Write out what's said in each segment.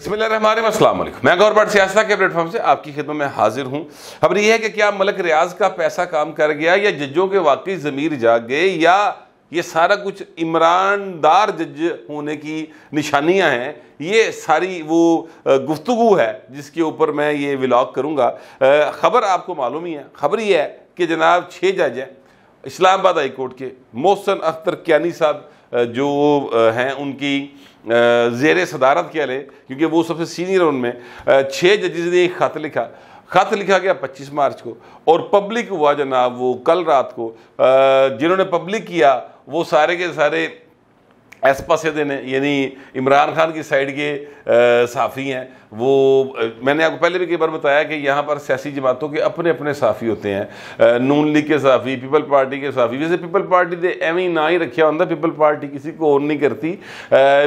मैं गौर बट सियासत के प्लेटफॉर्म से आपकी खिदमत में हाजिर हूँ। खबर यह है कि क्या मलक रियाज का पैसा काम कर गया या जजों के वाकई ज़मीर जाग गए या ये सारा कुछ इमरानदार जज होने की निशानियाँ हैं? ये सारी वो गुफ्तु है, जिसके ऊपर मैं ये व्लॉग करूँगा। ख़बर आपको मालूम ही है। खबर ये है कि जनाब छः जज हैं, इस्लामाबाद हाई कोर्ट के, मोहसन अख्तर क्यानी साहब जो हैं उनकी जेर सदारत क्या ले, क्योंकि वो सबसे सीनियर उनमें। छः जजेज ने एक ख़त लिखा। ख़त लिखा गया 25 मार्च को, और पब्लिक हुआ जनाब वो कल रात को जिन्होंने पब्लिक किया, वो सारे के सारे एस पासे देने यानी इमरान खान की साइड के साफ़ी हैं। वो मैंने आपको पहले भी कई बार बताया कि यहाँ पर सियासी जमातों के अपने अपने साफ़ी होते हैं। नून लीग के साफ़ी पीपल पार्टी के साफ़ी। वैसे पीपल पार्टी ने एवं ना ही रखा होता पीपल पार्टी किसी को और नहीं करती।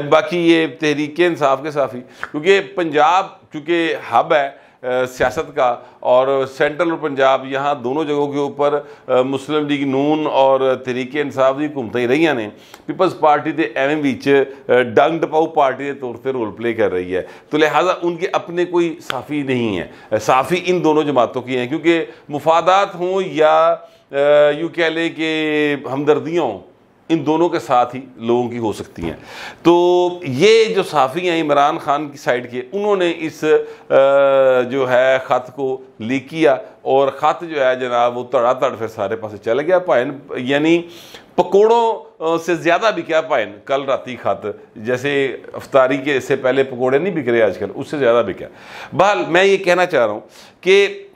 बाकी ये तहरीक इंसाफ के साफ़ी। क्योंकि पंजाब चूँकि हब है सियासत का और सेंट्रल और पंजाब यहाँ दोनों जगहों के ऊपर मुस्लिम लीग नून और तरीके इंसाफ हुकूमत ही रही ने। पीपल्स पार्टी के एवं बीच डंग डपाऊ पार्टी के तौर पर रोल प्ले कर रही है। तो लिहाजा उनके अपने कोई साफ़ी नहीं है। साफ़ी इन दोनों जमातों की हैं, क्योंकि मुफादात हों या यूँ कह लें कि हमदर्दियाँ हों इन दोनों के साथ ही लोगों की हो सकती हैं। तो ये जो साफ़ी हैं, इमरान खान की साइड के, उन्होंने इस जो है, ख़त को लीक किया और ख़त जो है जनाब, वो तड़ा तड़ फिर सारे पास चल गया। पायन यानी पकोड़ों से ज़्यादा बिका पायन कल राती खत, जैसे अफ्तारी के इससे पहले पकोड़े नहीं बिक रहे आजकल, उससे ज़्यादा बिका। बहल मैं ये कहना चाह रहा हूँ कि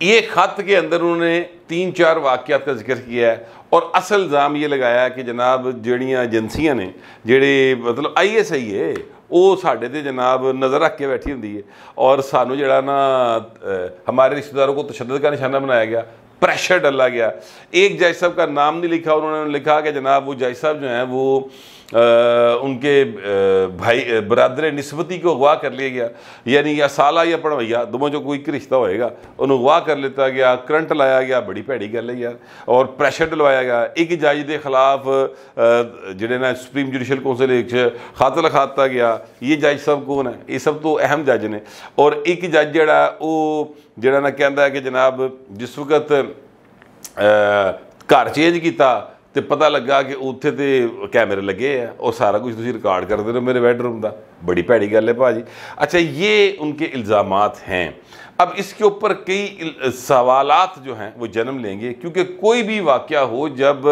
ये ख़त के अंदर उन्होंने तीन चार वाक़ात का ज़िक्र किया है और असल इल्ज़ाम ये लगाया कि जनाब जड़ियाँ एजेंसियाँ ने, जेड़े मतलब आई एस आई है, वो साढ़े तो जनाब नज़र रख के बैठी होंगी है। और सानू जड़ा ना हमारे रिश्तेदारों को तशद का निशाना बनाया गया, प्रेशर डाला गया। एक जज साहब का नाम नहीं लिखा, उन्होंने लिखा कि जनाब वो जज साहब जो हैं, वो उनके भाई बरदर नस्बती को अगवा कर लिया गया। यानी या साला या पढ़वैया दोनों जो कोई रिश्ता होएगा उन्होंने अगवा कर लेता गया, करंट लाया गया, बड़ी भैड़ी गल है यार और प्रैशर डलवाया गया। एक जज के खिलाफ जोड़े ना सुप्रीम जुडिशल कौंसिल खत लिखाता गया, ये जज सब कौन है? ये सब तो अहम जज ने। और एक जज वो जरा ना कहता है कि जनाब, जिस वक्त घर चेंज किया तो पता लगा कि उत्थे तो कैमरे लगे है, और सारा कुछ तुम रिकॉर्ड करते रहो मेरे बेडरूम का बड़ी भैड़ी गल है भाजी। अच्छा ये उनके इल्ज़ाम हैं। अब इसके ऊपर कई सवाल जो हैं, वो जन्म लेंगे, क्योंकि कोई भी वाक़ हो, जब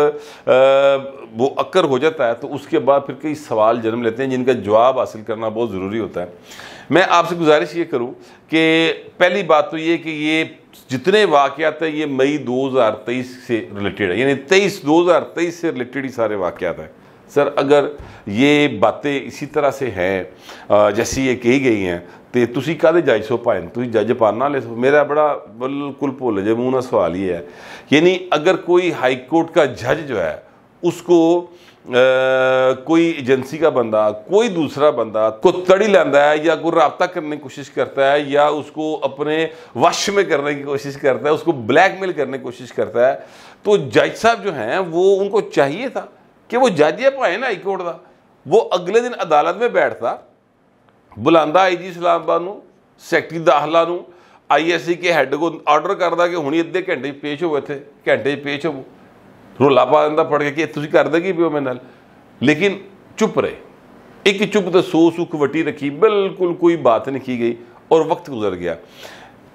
वो अक्कर हो जाता है तो उसके बाद फिर कई सवाल जन्म लेते हैं, जिनका जवाब हासिल करना बहुत ज़रूरी होता है। मैं आपसे गुजारिश ये करूँ कि पहली बात तो ये कि ये जितने वाक़ात हैं, ये मई 2023 से रिलेटेड है। यानी तेईस 2023 से रिलेटेड ही सारे वाक़ात हैं। सर, अगर ये बातें इसी तरह से हैं जैसी ये कही गई हैं तो तुम कहते जज सो पाए तुम जज पाना ले सो। मेरा बड़ा बिल्कुल भुल ना सवाल ये है। यानी अगर कोई हाई कोर्ट का जज जो है, उसको कोई एजेंसी का बंदा, कोई दूसरा बंदा को तड़ी लाता है या कोई रबता करने की कोशिश करता है या उसको अपने वश में करने की कोशिश करता है, उसको ब्लैकमेल करने की कोशिश करता है तो जज साहब जो हैं, वो उनको चाहिए था कि वो जज है भाए ना हाईकोर्ट का वो अगले दिन अदालत में बैठता, बुलांदा आई जी इस्लामाबाद सैकटरी दाखला आई एस सी के हैड को ऑर्डर करता कि हूँ अद्धे घंटे पेश हो इतने घंटे पेश हो ਰੋਲਾ ਪਾ ਦਿੰਦਾ ਫੜ ਕੇ ਕਿ ਤੁਸੀਂ ਕਰਦੇ ਕੀ ਪਿਓ ਮੇਰੇ ਨਾਲ ਲੇਕਿਨ ਚੁੱਪ ਰਹੇ एक चुप तो सो सुख वटी रखी बिल्कुल कोई बात नहीं की गई और वक्त गुजर गया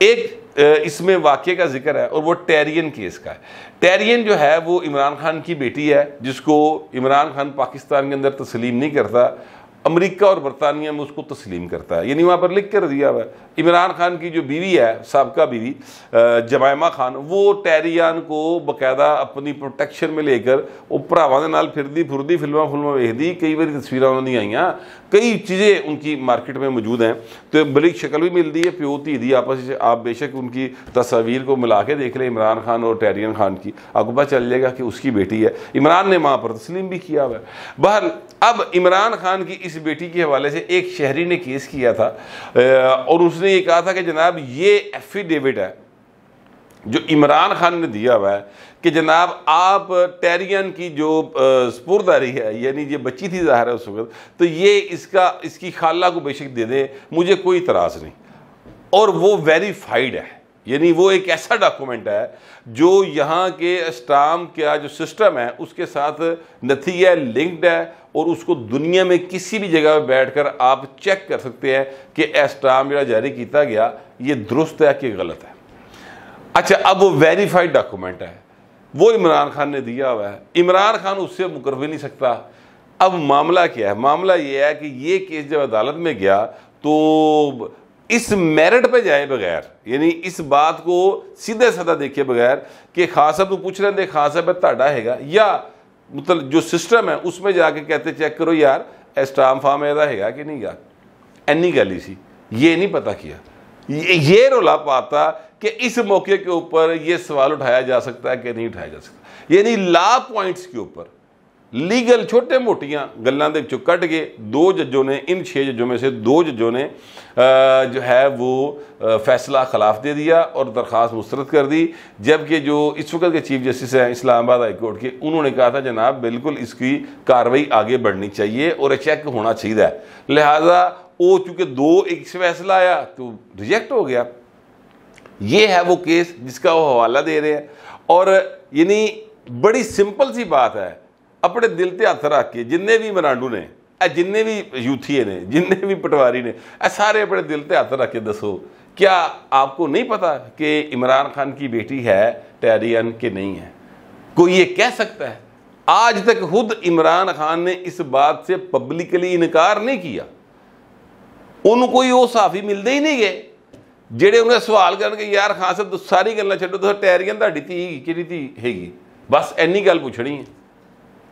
एक इसमें वाक्य का जिक्र है और वो टेरियन केस का है टेरियन जो है वो इमरान खान की बेटी है जिसको इमरान खान पाकिस्तान के अंदर तस्लीम नहीं करता अमेरिका और बरतानिया में उसको तस्लीम करता है। यानी वहाँ पर लिख कर दिया हुआ है। इमरान खान की जो बीवी है, सबका बीवी जमायमा खान, वो टैरियान को बकायदा अपनी प्रोटेक्शन में लेकर वो भरावान फिर फिरदी फुरदी फिल्मा वेख दी कई बार तस्वीर उन्होंने आई कई चीज़ें उनकी मार्केट में मौजूद हैं। तो बड़ी शक्ल भी मिलती है, प्यो धी दी आपस में। आप बेशक उनकी तस्वीर को मिला के देख लें इमरान खान और टैरियन खान की। आपको पता चल जाएगा कि उसकी बेटी है। इमरान ने वहाँ पर तस्लीम भी किया हुआ बहर अब इमरान खान की इस बेटी के हवाले से एक शहरी ने केस किया था और उसने ये कहा था कि जनाब, ये एफिडेविट है। जो इमरान खान ने दिया हुआ है कि जनाब आप टेरियन की जो स्पुरदारी है, यानी ये बच्ची थी ज़ाहिर है उस वक्त तो ये इसका, इसकी खाला को बेशक दे दें, मुझे कोई इतराज़ नहीं। और वो वेरीफाइड है, यानी वो एक ऐसा डॉक्यूमेंट है जो यहाँ के स्टाम का, जो सिस्टम है, उसके साथ नथी है, लिंक्ड है, और उसको दुनिया में किसी भी जगह पर बैठ कर आप चेक कर सकते हैं कि स्टाम जो जारी किया गया, ये दुरुस्त है कि गलत है। अच्छा अब वो वेरीफाइड डॉक्यूमेंट है। वो इमरान खान ने दिया हुआ है। इमरान खान उससे मुकर भी नहीं सकता। अब मामला क्या है? मामला ये है कि ये केस जब अदालत में गया तो इस मेरिट पे जाए बगैर यानी इस बात को सीधे साधा देखे बगैर कि खास साहब पूछ रहे थे खास साहब ताड़ा है या मतलब जो सिस्टम है उसमें जाके कहते चेक करो यार स्टाम फार्म एदा है कि नहीं यार एनी गल सी। ये नहीं पता किया। ये, ये रोला पाता कि इस मौके के ऊपर ये सवाल उठाया जा सकता है कि नहीं उठाया जा सकता। यानी ला पॉइंट्स के ऊपर लीगल छोटे मोटियाँ गलों के कट गए। दो जजों ने, इन छः जजों में से दो जजों ने जो है वो फैसला खिलाफ दे दिया और दरख्वास्त मुस्तरद कर दी। जबकि जो इस वक्त के चीफ जस्टिस हैं, इस्लामाबाद हाई कोर्ट के, उन्होंने कहा था, जनाब, बिल्कुल इसकी कार्रवाई आगे बढ़नी चाहिए और चेक होना चाहिए। लिहाजा वो चूँकि दो एक फैसला आया तो रिजेक्ट हो गया। ये है वो केस जिसका वो हवाला दे रहे हैं। और यानी बड़ी सिंपल सी बात है, अपने दिल से हथ रख के जिन्ने भी मरांडू ने जिन्ने भी यूथी ने, जिन्ने भी पटवारी ने सारे अपने दिल से हथ रख के दसो, क्या आपको नहीं पता कि इमरान खान की बेटी है, टैरियन, के नहीं है? कोई ये कह सकता है, आज तक खुद इमरान खान ने इस बात से पब्लिकली इनकार नहीं किया। उनको ही वो साफी मिलते ही नहीं गए। ਜਿਹੜੇ ਉਹਨੇ ਸਵਾਲ ਕਰਨਗੇ ਯਾਰ ਖਾਨ ਸਾਹਿਬ ਸਾਰੀ ਗੱਲਾਂ ਛੱਡੋ ਤੁਸੀਂ ਟੈਰੀਅਨ ਤੁਹਾਡੀ ਧੀ ਕਿਹੜੀ ਧੀ ਹੈਗੀ ਬਸ ਇੰਨੀ ਗੱਲ ਪੁੱਛਣੀ ਹੈ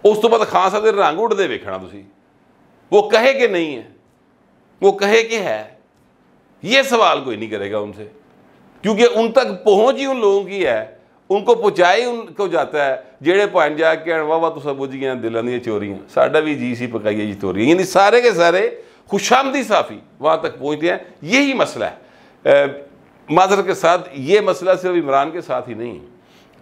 ਉਸ ਤੋਂ ਬਾਅਦ ਖਾਨ ਸਾਹਿਬ ਦੇ ਰੰਗ ਉੱਡਦੇ ਵੇਖਣਾ ਤੁਸੀਂ ਉਹ ਕਹੇ ਕਿ नहीं है वो कहे कि है ये सवाल कोई नहीं करेगा उनसे क्योंकि उन तक पहुंच ही उन लोगों की है उनको पहुँचाए उनको जाता है जेड़े भाई जाके वाह वाह तुसा बुझ गया दिलों दी चोरियां साडा भी जी सी पकाई जी चोरियां यानी सारे के सारे खुशामदी साफ़ी वहाँ तक पहुँचते हैं यही मसला है ਮਾਜ਼ਰ ਕੇ ਸਾਥ, ਇਹ ਮਸਲਾ ਸਿਰਫ ਇਮਰਾਨ ਕੇ ਸਾਥ ਹੀ ਨਹੀਂ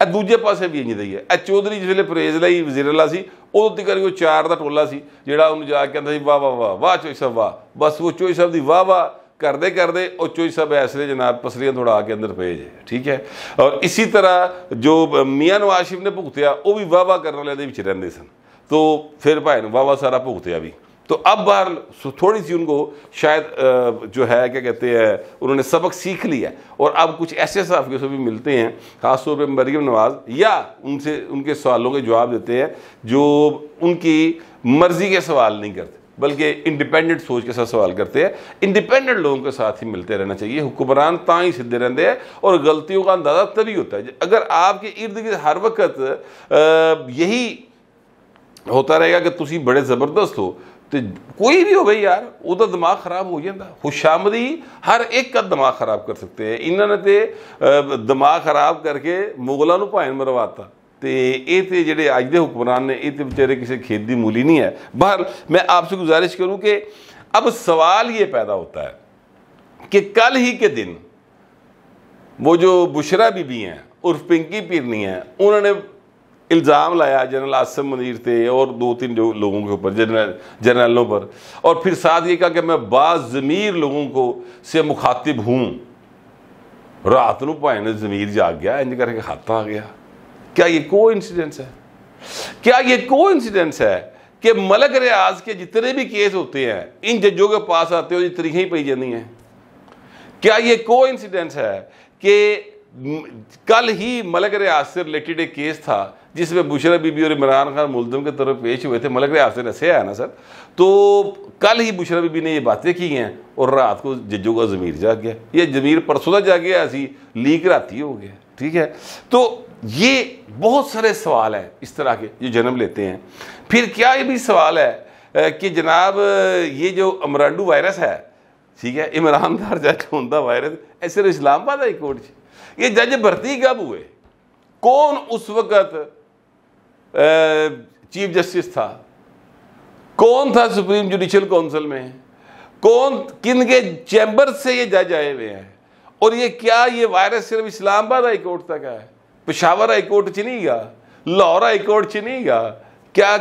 ਇਹ ਦੂਜੇ ਪਾਸੇ ਵੀ ਇੰਜ ਦਈ ਹੈ ਇਹ ਚੌਧਰੀ ਜਿਸ ਵੇਲੇ ਪਰੇਜ਼ ਲਈ ਵਜ਼ੀਰ ਅੱਲਾ ਸੀ, ਉਦੋਂ ਤੱਕ ਉਹ ਚਾਰ ਦਾ ਟੋਲਾ ਸੀ, ਜਿਹੜਾ ਉਹਨੂੰ ਜਾ ਕੇ ਕਹਿੰਦਾ ਸੀ, ਵਾਹ ਵਾਹ ਵਾਹ ਵਾਹ ਚੋਈ ਸਾਹਿਬ, ਵਾਹ। ਬਸ ਉਹ ਚੋਈ ਸਾਹਿਬ ਦੀ ਵਾਹ ਵਾਹ ਕਰਦੇ ਕਰਦੇ ਉਹ ਚੋਈ ਸਾਹਿਬ ਐਸਰੇ ਜਨਾਬ ਪਸਰੀਆਂ ਦੌੜਾ ਕੇ ਅੰਦਰ ਪਏ ਜੇ ਠੀਕ ਹੈ? ਔਰ ਇਸੇ ਤਰ੍ਹਾਂ ਜੋ ਮੀਆਂ ਨਵਾਸ਼ਿਫ ਨੇ ਭੁਗਤਿਆ, ਉਹ ਵੀ ਵਾਹ ਵਾਹ ਕਰਨ ਵਾਲਿਆਂ ਦੇ ਵਿੱਚ ਰਹਿੰਦੇ ਸਨ। ਤੋ ਫਿਰ ਭਾਈ ਨੂੰ ਵਾਹ ਵਾਹ ਸਾਰਾ ਭੁਗਤਿਆ ਵੀ। तो अब बार थोड़ी सी उनको शायद जो है, क्या कहते हैं, उन्होंने सबक सीख लिया और अब कुछ ऐसे साफियों से भी मिलते हैं, ख़ासतौर पर मरीम नवाज़, या उनसे, उनके सवालों के जवाब देते हैं, जो उनकी मर्ज़ी के सवाल नहीं करते, बल्कि इंडिपेंडेंट सोच के साथ सवाल करते हैं। इंडिपेंडेंट लोगों के साथ ही मिलते रहना चाहिए, हुक्मरान ता ही सीधे रहते हैं, और गलतियों का अंदाज़ा तभी होता है अगर आपके इर्द गिर्द हर वक्त यही होता रहेगा कि तुम बड़े ज़बरदस्त हो तो कोई भी हो भाई यार ਉਹਦਾ ਦਿਮਾਗ ਖਰਾਬ ਹੋ ਜਾਂਦਾ ਖੁਸ਼ਾਮਦੀ ਹਰ ਇੱਕ ਦਾ ਦਿਮਾਗ ਖਰਾਬ ਕਰ ਸਕਦੇ ਹੈ ਇਹਨਾਂ ਨੇ ਤੇ ਦਿਮਾਗ ਖਰਾਬ ਕਰਕੇ ਮੁਗਲਾਂ ਨੂੰ ਭਾਵੇਂ ਮਰਵਾਤਾ ਤੇ ਇਹ ਤੇ ਜਿਹੜੇ ਅੱਜ ਦੇ ਹੁਕਮਰਾਨ ਨੇ ਇਹ ਤੇ ਵਿਚਾਰੇ ਕਿਸੇ ਖੇਤ ਦੀ ਮੂਲੀ नहीं है बहर मैं आपसे गुजारिश करूं कि अब सवाल ये पैदा होता है कि कल ही के दिन वो जो बुशरा बीबी हैं उर्फ पिंकी पीरनी हैं उन्होंने इल्ज़ाम लाया जनरल आसम मुनीर थे और दो तीन जो लोगों के ऊपर, जनरल, जनरलों पर। और फिर साथ ये कहा कि मैं बाज़ ज़मीर लोगों को से मुखातिब हूँ। रात को ने ज़मीर जाग गया, इंज करके हाथ आ गया। क्या ये को इंसिडेंस है? क्या ये को इंसिडेंस है कि मलक रियाज के जितने भी केस होते हैं, इन जजों के पास आते हो तरीकें ही पी जाती हैं। क्या ये को इंसिडेंस है कि कल ही मलक रियाज से रिलेटेड एक केस था जिसमें बुशरा बीबी और इमरान खान मुलजम के तरफ़ पेश हुए थे, मलक रियाज से ऐसे आया ना सर? तो कल ही बुशरा बीबी ने ये बातें की हैं और रात को जजों का ज़मीर जाग गया। ये ज़मीर परसों तक जाग गया, ऐसी लीक राती हो गया, ठीक है? तो ये बहुत सारे सवाल हैं इस तरह के जो जन्म लेते हैं। फिर क्या ये भी सवाल है कि जनाब, ये जो अमरांडू वायरस है, ठीक है इमरान दार जज होंदा वायरस, ऐसे इस्लामाबाद हाई कोर्ट ये जज भर्ती कब हुए? कौन उस वक्त चीफ जस्टिस था। कौन था सुप्रीम जुडिशल काउंसिल में? कौन, किन के चैम्बर से ये जज आए हुए हैं? और ये क्या, ये वायरस सिर्फ़ इस्लामाबाद हाई कोर्ट तक है? पेशावर हाई कोर्ट च नहीं गा लाहौर हाई कोर्ट च नहीं गा क्या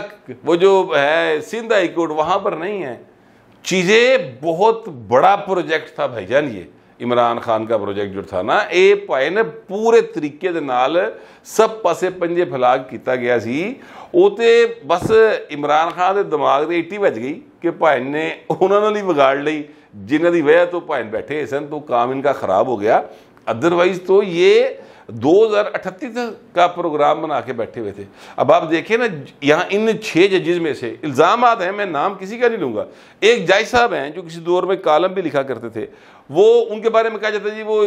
वो जो है सिंध हाई कोर्ट वहाँ पर नहीं है? चीज़ें बहुत बड़ा प्रोजेक्ट था भाईजान ये। ਇਮਰਾਨ ਖਾਨ ਦਾ ਪ੍ਰੋਜੈਕਟ ਜੋ ਥਾ ਨਾ, ਇਹ ਭਾਈ ਨੇ ਪੂਰੇ ਤਰੀਕੇ ਦੇ ਨਾਲ ਸਭ ਪਾਸੇ ਪੰਜੇ ਫਲਾਗ ਕੀਤਾ ਗਿਆ ਸੀ। ਉਹ ਤੇ ਬਸ ਇਮਰਾਨ ਖਾਨ ਦੇ ਦਿਮਾਗ ਦੇ ਇੱਟੀ ਵੱਜ ਗਈ ਕਿ ਭਾਈ ਨੇ ਉਹਨਾਂ ਨਾਲ ਹੀ ਵਿਗਾੜ ਲਈ, ਜਿਨ੍ਹਾਂ ਦੀ ਵਜ੍ਹਾ ਤੋਂ ਭਾਈ ਬੈਠੇ ਸਨ, ਤੋਂ ਕਾਮ ਇਨਕਾ ਖਰਾਬ ਹੋ ਗਿਆ। ਅਦਰਵਾਈਜ਼ ਤੋਂ ਇਹ 2038 का प्रोग्राम बना के बैठे हुए थे। अब आप देखें ना, यहाँ इन छह जजेज में से इल्ज़ाम आते हैं, मैं नाम किसी का नहीं लूँगा। एक जज साहब हैं जो किसी दौर में कालम भी लिखा करते थे। वो, उनके बारे में कहा जाता जी, वो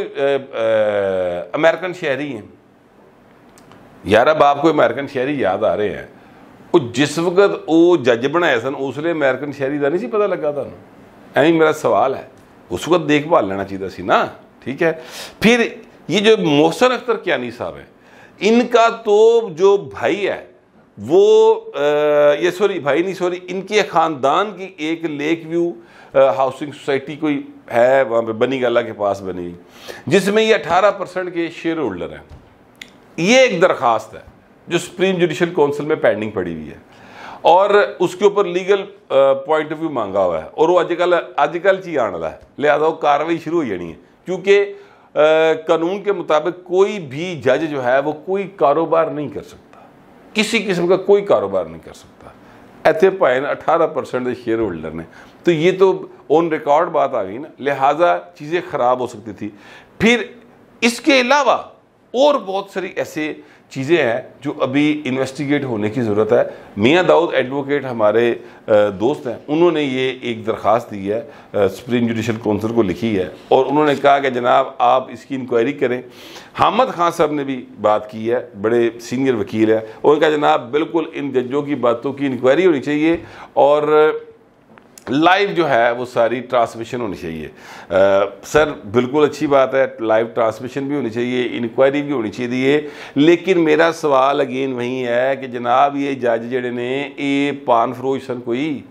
अमेरिकन शहरी हैं। यार, अब आपको अमेरिकन शहरी याद आ रहे हैं। वो जिस वक्त वो जज बनाए सन उसलिए अमेरिकन शहरी का नहीं पता लगा था। ऐ मेरा सवाल है, उस वक्त देखभाल लेना चाहिए सी ना, ठीक है? फिर ये जो मोहसन अख्तर क्यानी साहब है इनका तो जो भाई है वो आ, ये सॉरी भाई नहीं सॉरी इनके ख़ानदान की एक लेक व्यू हाउसिंग सोसाइटी कोई है वहाँ पे बनी गला के पास बनी। जिसमें ये 18 परसेंट के शेयर होल्डर हैं। ये एक दरखास्त है जो सुप्रीम जुडिशल काउंसिल में पेंडिंग पड़ी हुई है। और उसके ऊपर लीगल पॉइंट ऑफ़ व्यू मांगा हुआ है। और वो अजकल अजकल ची आने वाला है। लिहाजा वो कार्रवाई शुरू हो जानी है। क्योंकि कानून के मुताबिक कोई भी जज जो है, वो कोई कारोबार नहीं कर सकता। किसी किस्म का कोई कारोबार नहीं कर सकता। ऐसे ना अठारह परसेंट शेयर होल्डर ने। तो ये तो ऑन रिकॉर्ड बात आ गई ना, लिहाजा चीज़ें ख़राब हो सकती थी। फिर इसके अलावा और बहुत सारी ऐसे चीज़ें हैं जो अभी इन्वेस्टिगेट होने की ज़रूरत है। मियाँ दाऊद एडवोकेट हमारे दोस्त हैं। उन्होंने ये एक दरख्वास्त दी है सुप्रीम जुडिशल काउंसिल को लिखी है। और उन्होंने कहा कि, जनाब, आप इसकी इंक्वायरी करें। हामद खान साहब ने भी बात की है, बड़े सीनियर वकील हैं। उन्होंने कहा, जनाब, बिल्कुल इन जजों की बातों की इंक्वायरी होनी चाहिए और लाइव जो है वो सारी ट्रांसमिशन होनी चाहिए। आ, सर बिल्कुल अच्छी बात है लाइव ट्रांसमिशन भी होनी चाहिए इंक्वायरी भी होनी चाहिए लेकिन मेरा सवाल अगेन वही है कि जनाब ये जज जड़े ने ये पान फरोज सन कोई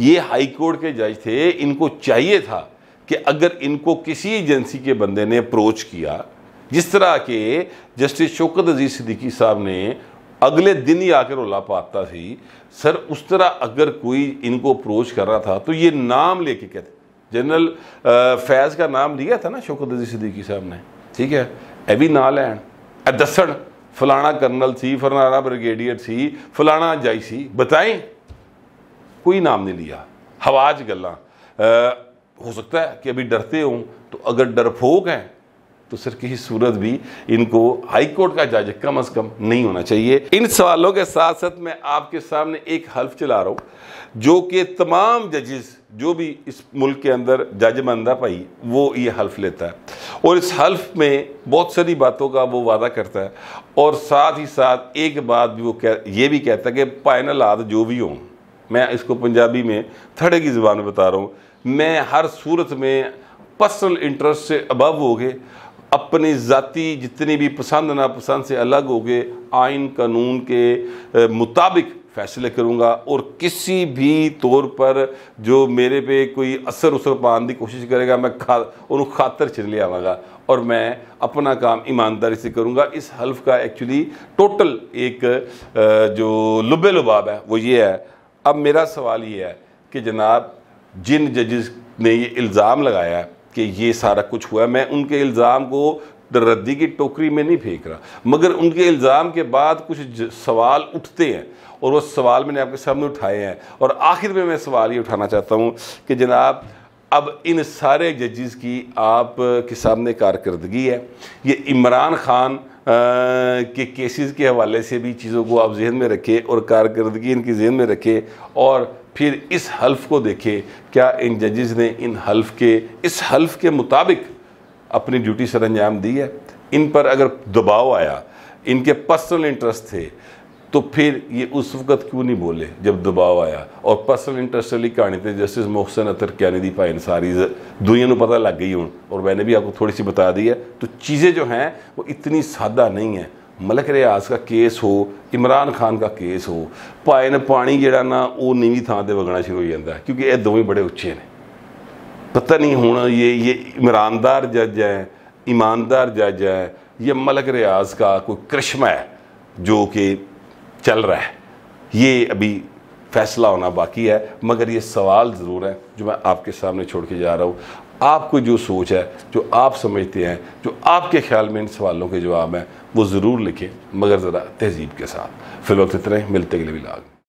ये हाई कोर्ट के जज थे इनको चाहिए था कि अगर इनको किसी एजेंसी के बंदे ने अप्रोच किया जिस तरह के जस्टिस शौकत अज़ीज़ सिद्दीकी साहब ने अगले दिन ही आकर रोला पाता थी। सर, उस तरह अगर कोई इनको अप्रोच कर रहा था तो ये नाम लेके कहते। जनरल फैज का नाम लिया था ना, शौकत अजी सिद्दीकी साहब ने। ठीक है? ए भी ना लैन ए दसन फलाना कर्नल सी फलाना ब्रिगेडियर सी फलाना जाई सी बताएँ, कोई नाम नहीं लिया। हवाज गल्ला। हो सकता है कि अभी डरते हों तो अगर डरफोक हैं तो सर किसी सूरत भी इनको हाई कोर्ट का जज कम अज कम नहीं होना चाहिए। इन सवालों के साथ साथ मैं आपके सामने एक हल्फ चला रहा हूँ, जो कि तमाम जजेस, जो भी इस मुल्क के अंदर जज बनदा पाई वो ये हल्फ लेता है। और इस हल्फ में बहुत सारी बातों का वो वादा करता है। और साथ ही साथ एक बात भी वो कह, ये भी कहता है कि पायनल आद जो भी हों, मैं इसको पंजाबी में थड़े की ज़बान में बता रहा हूँ, मैं हर सूरत में पर्सनल इंटरेस्ट से अबव हो गए। अपनी ज़ाती जितनी भी पसंद नापसंद से अलग हो गए, आइन कानून के मुताबिक फैसले करूँगा और किसी भी तौर पर जो मेरे पे कोई असर उसर पाने की कोशिश करेगा, मैं खा उन्होंने खातर छिड़ ले आवागा और मैं अपना काम ईमानदारी से करूँगा। इस हल्फ का एक्चुअली टोटल एक जो लुबे लुबाब है, वो ये है। अब मेरा सवाल ये है कि जनाब, जिन जजेस ने ये इल्ज़ाम लगाया है कि ये सारा कुछ हुआ मैं उनके इल्ज़ाम को रद्दी की टोकरी में नहीं फेंक रहा। मगर उनके इल्ज़ाम के बाद कुछ सवाल उठते हैं और वो सवाल मैंने आपके सामने उठाए हैं। और आखिर में मैं सवाल ये उठाना चाहता हूँ कि जनाब, अब इन सारे जजेस की आप के सामने कारकर्दगी है। ये इमरान खान के केसेस के हवाले से भी चीज़ों को आप जहन में रखें और कारकर्दगी इनकी जहन में रखें और फिर इस हल्फ को देखें, क्या इन जजेस ने इन हल्फ के, इस हल्फ के मुताबिक अपनी ड्यूटी सर अंजाम दी है? इन पर अगर दबाव आया, इनके पर्सनल इंटरेस्ट थे तो फिर ये उस वक्त क्यों नहीं बोले जब दबाव आया? और पर्सनल इंटरेस्ट वाली कहानी थे जस्टिस मोहसन अतर क्या दी भाई सारी दुनिया को पता लग गई हूँ और मैंने भी आपको थोड़ी सी बता दी है तो चीज़ें जो हैं, वो इतनी सादा नहीं है। का केस हो, इमरान खान का केस हो भाई ने पानी जरा ना, वो नीवी थान से वगना शुरू हो जाता है, क्योंकि ये दोवें बड़े उच्चे ने। पता नहीं हूँ ये ये इमरानदार जज है, ईमानदार जज है, ये मलक रियाज का कोई करिश्मा है, जो कि चल रहा है। ये अभी फैसला होना बाकी है, मगर ये सवाल ज़रूर है, जो मैं आपके सामने छोड़ के जा रहा हूँ। आपको जो सोच है, जो आप समझते हैं, जो आपके ख्याल में इन सवालों के जवाब हैं, वो ज़रूर लिखें, मगर ज़रा तहजीब के साथ। फिर वक्त इतने मिलते अगले लाग